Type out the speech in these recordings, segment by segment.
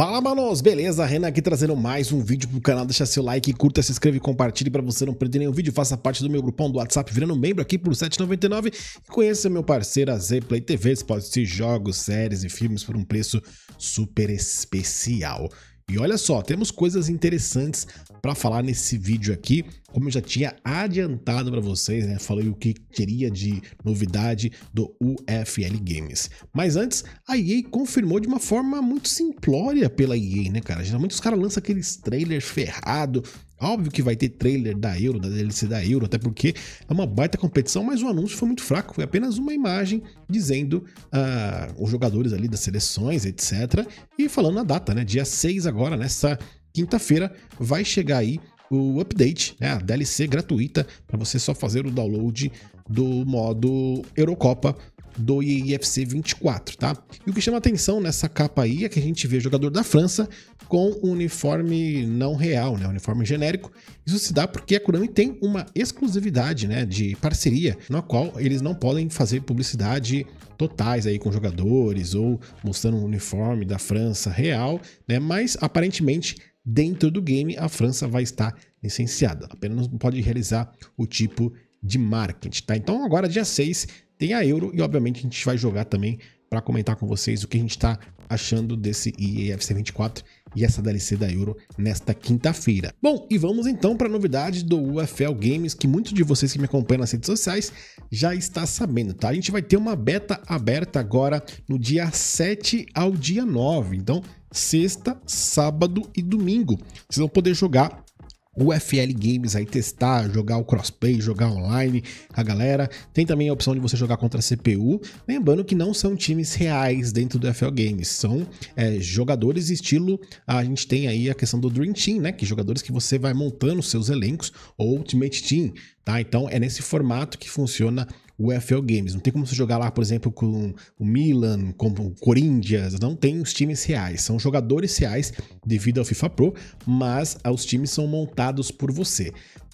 Fala, manos! Beleza? Renan aqui trazendo mais um vídeo pro canal. Deixa seu like, curta, se inscreve e compartilhe para você não perder nenhum vídeo. Faça parte do meu grupão do WhatsApp, virando membro aqui por 7,99 e conheça meu parceiro a Zplay TV. Você pode assistir jogos, séries e filmes por um preço super especial. E olha só, temos coisas interessantes para falar nesse vídeo aqui. Como eu já tinha adiantado para vocês, né? Falei o que teria de novidade do UFL Games. Mas antes, a EA confirmou de uma forma muito simplória pela EA, né, cara? Geralmente os caras lançam aqueles trailers ferrado, Óbvio que vai ter trailer da Euro, da DLC da Euro, até porque é uma baita competição, mas o anúncio foi muito fraco. Foi apenas uma imagem dizendo uh, os jogadores ali das seleções, etc. E falando a data, né? Dia 6 agora, nessa quinta-feira, vai chegar aí o update, né? A DLC gratuita para você só fazer o download do modo Eurocopa do IFC 24, tá? E o que chama atenção nessa capa aí é que a gente vê jogador da França com um uniforme não real, né? Um uniforme genérico. Isso se dá porque a Konami tem uma exclusividade, né? De parceria, na qual eles não podem fazer publicidade totais aí com jogadores ou mostrando um uniforme da França real, né? Mas aparentemente dentro do game a França vai estar licenciada, apenas pode realizar o tipo de marketing, tá? Então agora dia 6 tem a Euro e obviamente a gente vai jogar também para comentar com vocês o que a gente está achando desse EAFC 24 e essa DLC da Euro nesta quinta-feira. Bom, e vamos então para a novidade do UFL Games, que muitos de vocês que me acompanham nas redes sociais já está sabendo, tá? A gente vai ter uma beta aberta agora no dia 7 ao dia 9, então sexta, sábado e domingo. Vocês vão poder jogar o FL Games aí testar, jogar o crossplay, jogar online a galera. Tem também a opção de você jogar contra a CPU. Lembrando que não são times reais dentro do FL Games, são é, jogadores estilo. A gente tem aí a questão do Dream Team, né? Que jogadores que você vai montando seus elencos ou Ultimate Team, tá? Então é nesse formato que funciona o UFL Games. Não tem como você jogar lá, por exemplo, com o Milan, com o Corinthians, não tem os times reais. São jogadores reais devido ao FIFA Pro, mas os times são montados por você.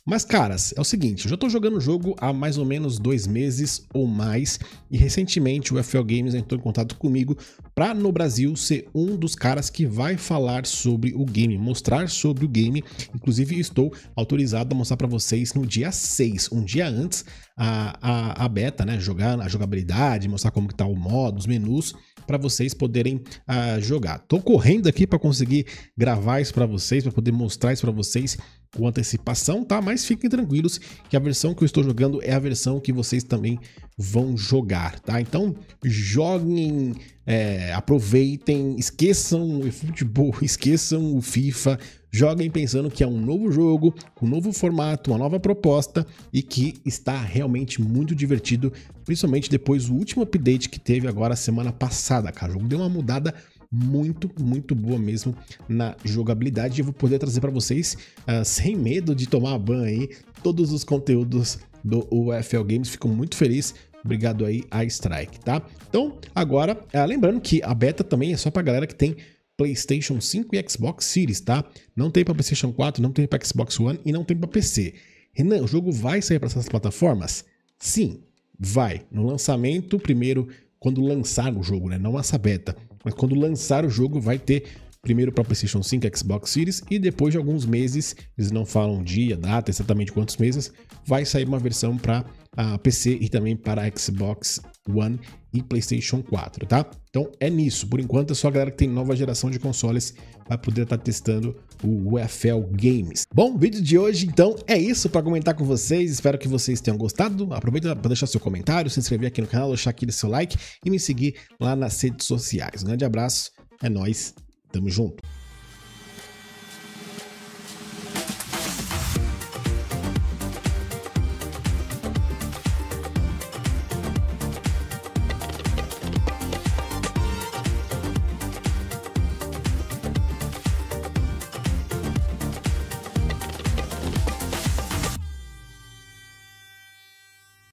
Mas, caras, é o seguinte, eu já tô jogando o jogo há mais ou menos dois meses ou mais, e recentemente o FL Games entrou em contato comigo para no Brasil ser um dos caras que vai falar sobre o game, mostrar sobre o game. Inclusive, estou autorizado a mostrar para vocês no dia 6, um dia antes a, a, a, beta, né? Jogar a jogabilidade, mostrar como que tá o modo, os menus, para vocês poderem uh, jogar. Tô correndo aqui para conseguir gravar isso para vocês, para poder mostrar isso para vocês com antecipação, tá? Mas fiquem tranquilos que a versão que eu estou jogando é a versão que vocês também vão jogar, tá? Então joguem, é, aproveitem, esqueçam o futebol, esqueçam o FIFA, joguem pensando que é um novo jogo, um novo formato, uma nova proposta e que está realmente muito divertido, principalmente depois do último update que teve agora semana passada, cara. O jogo deu uma mudada muito, muito boa mesmo na jogabilidade. Eu vou poder trazer para vocês, uh, sem medo de tomar ban aí, todos os conteúdos do UFL Games. Fico muito feliz. Obrigado aí a Strike, tá? Então, agora, uh, lembrando que a beta também é só pra galera que tem PlayStation 5 e Xbox Series, tá? Não tem para PlayStation 4, não tem para Xbox One e não tem para PC. Renan, o jogo vai sair para essas plataformas? Sim, vai. No lançamento, primeiro, quando lançar o jogo, né? Não essa beta. Mas quando lançar o jogo, vai ter primeiro para PlayStation 5, Xbox Series e depois de alguns meses, eles não falam dia, data, exatamente quantos meses, vai sair uma versão para a PC e também para Xbox One e PlayStation 4, tá? Então é nisso. Por enquanto é só a galera que tem nova geração de consoles vai poder estar tá testando o UFL Games. Bom, vídeo de hoje então é isso para comentar com vocês. Espero que vocês tenham gostado. Aproveita para deixar seu comentário, se inscrever aqui no canal, deixar aquele seu like e me seguir lá nas redes sociais. Um grande abraço, é nós, tamo junto.